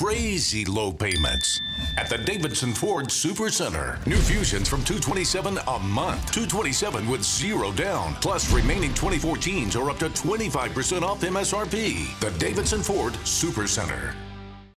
crazy low payments. At the Davidson Ford Super Center, new Fusions from 227 a month. 227 with zero down, plus remaining 2014s are up to 25% off MSRP. The Davidson Ford Super Center.